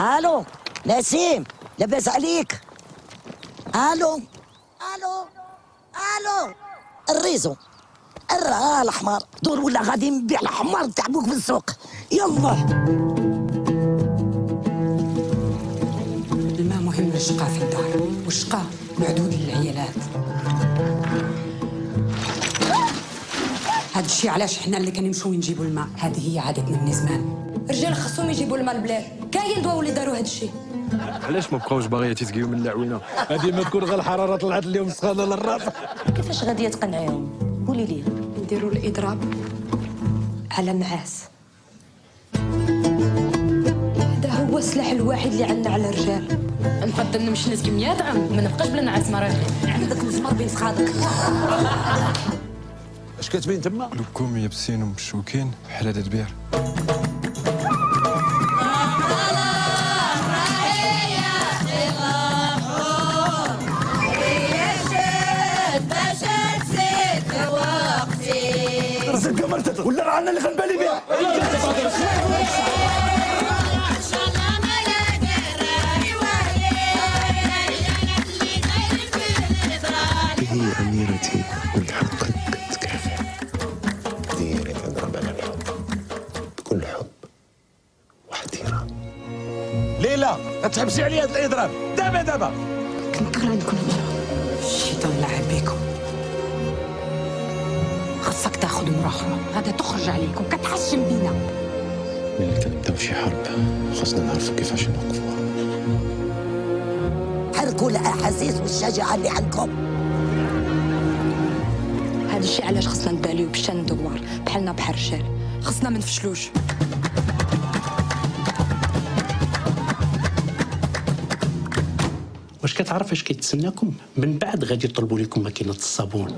ألو نسيم لاباس عليك. ألو ألو ألو الريزو الراه الحمار دور ولا غادي نبيع الحمار تاعبوك في السوق. يلا. الماء مهم للشقاء في الدار والشقاء معدود للعيالات. هذا الشيء علاش حنا اللي كنمشيو نجيبوا الماء؟ هذه هي عادتنا من زمان. الرجال خصهم يجيبوا الماء البلاد كاين دواء اللي داروا هذا الشيء. علاش ما بقاوش باغيات يتسقيو من العوينه هذه ما تكون غير الحرارة طلعت اليوم سخانة للراس كيفاش غادي تقنعيهم قولي لي. نديروا الإضراب. على معاس هذا هو السلاح الوحيد اللي عندنا على الرجال. نفضل نمشي نسقي 100 عام. ما نبقاش بلا نعاس مريض عندك المزمار بين فخادك اش كتبين تما؟ قلوبكم يابسين ومشوكين بحال هذا البير راسك مرتد ولا راه أنا اللي غنبالي بها. هي أميرتي ديري تضرب على الحب بكل حب واحترام ليلى تحبسي عليا هذا الإضراب. دابا دابا. كنكره عندكم الشيطان لعب بيكم. خاصك تاخذ مرة أخرى غادا تخرج عليكم كتحشم بينا. ملي كنبداو شي حرب خاصنا نعرفوا كيفاش نوقفوها حركوا الأحاسيس والشجاعة اللي عندكم. هذا الشيء علاش خصنا نباليو بشان دوار. بحالنا بحال الرجال خصنا ما نفشلوش. واش كتعرف اش كيتسناكم؟ من بعد غادي يطلبوا لكم ماكينة الصابون.